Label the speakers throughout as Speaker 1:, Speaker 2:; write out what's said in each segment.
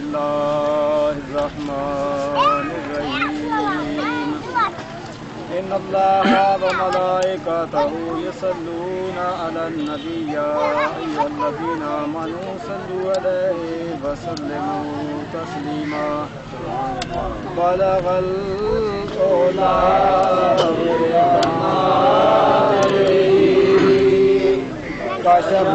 Speaker 1: الله الرحمن الرحيم. إن الله وملائكته يصلون على النبي يا أيها الذين آمنوا صلوا عليه وسلموا تسليما. بلغ القول كشف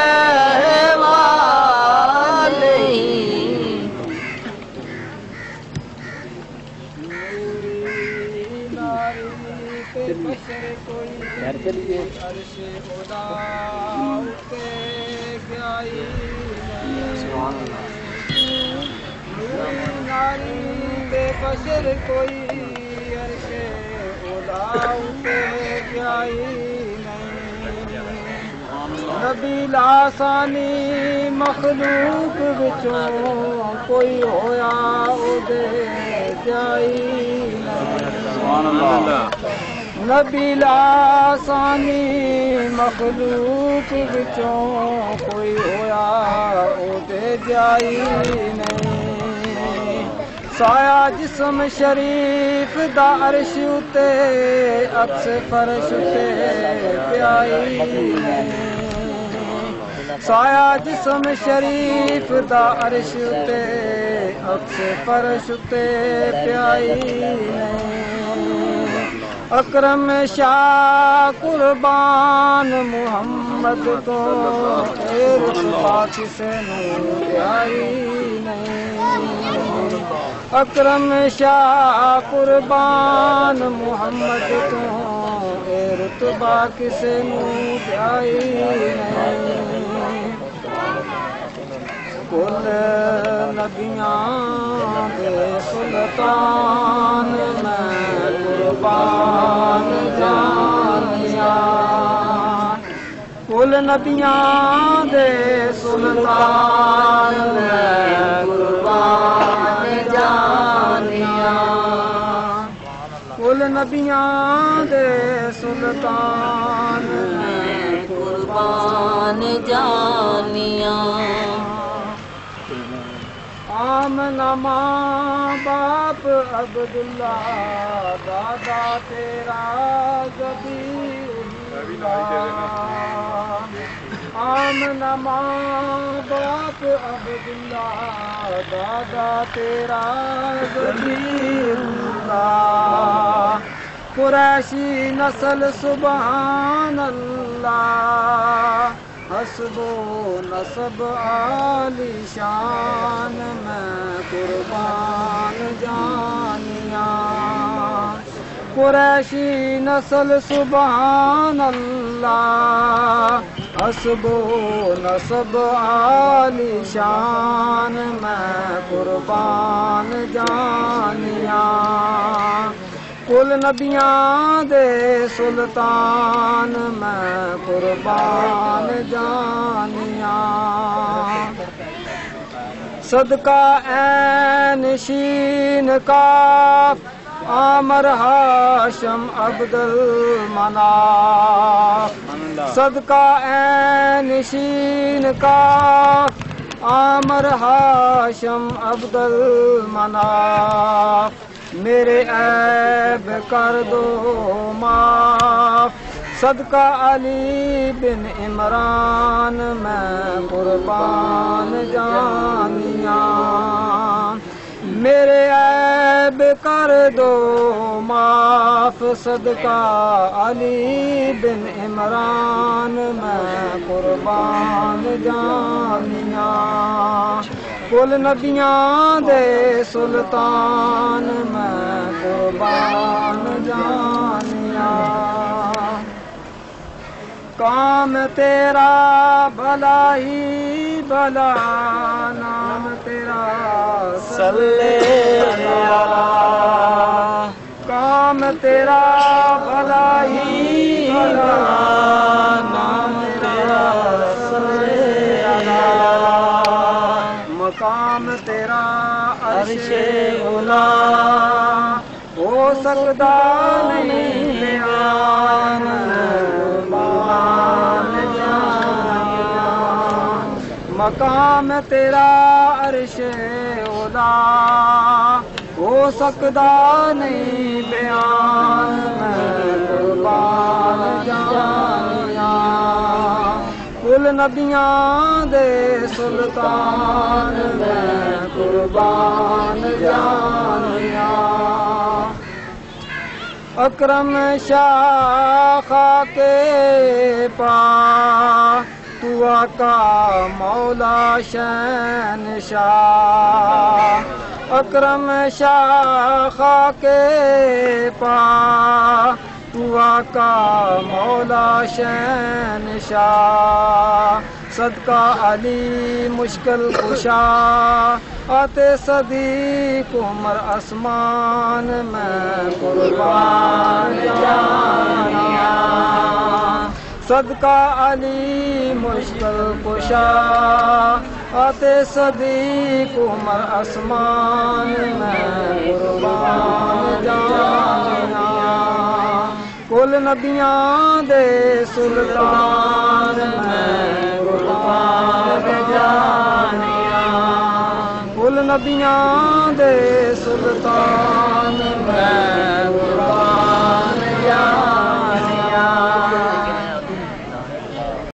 Speaker 1: گھر چلیے
Speaker 2: بے بشر کوئی عرش ادا نبی لاسانی مخلوق بچوں کوئی ہویا اودے جائی نبی لاسانی مخلوق بچوں کوئی ہویا اودے جائی نہیں سایہ جسم شریف دا عرش اتے اکس فرش اتے پیائی سایہ جسم شریف دا عرش اتے اکس فرش اتے پیائی اکرم شاہ قربان محمد تو رتبہ کسے نو پیائی نہیں۔ اکرم شاہ قربان محمد تو رتبہ کسے نو پیائی نہیں۔ کل نبیاں دے سلطان نبیاں دے سلطان میں قربان جانیا کل نبیاں دے سلطان میں قربان جانیا آمنا ماں باپ عبداللہ دادا تیرا آمنا ماں باپ عبداللہ دادا تیرا اللہ قریشی نسل سبحان اللہ حسب و نصب عالی شان میں قربان جانیا قریشی نسل سبحان اللہ حسب و نصب عالی شان، میں قربان جانیا کل نبیاں دے سلطان، میں قربان جانیا صدقہ این شین کا آمر ہاشم عبد المناف صدقہ این شین کا۔ آمر ہاشم عبد المناف میرے عیب کر دو معاف۔ صدقہ علی بن عمران میں قربان جانیا میرے کر دو معاف صدقہ علی بن عمران، میں قربان
Speaker 1: جانیاں۔
Speaker 2: کل نبیاں دے سلطان، میں قربان جانیاں۔ کام تیرا بھلا ہی بھلا، نام تیرا سلے مقام تیرا عرش اولا ہو سکتا نہیں بیان مقام مقام تیرا عرش اولا ہو سکتا نہیں بیان مقام جان گل ندیاں دے سلطان، میں قربان جانیا اکرم شاہ کے پا تو آقا مولا شین شاہ۔ اکرم شاہ کے پا ہوا کا مولا شین شاہ، صدقہ علی مشکل خوشا آتے صدیق عمر اسمان میں قربان جانا۔ صدقہ علی مشکل خوشا آتے صدیق عمر اسمان میں قربان جانا۔ کل ندیاں دے سلطان میں کل ندیاں دے سلطان میں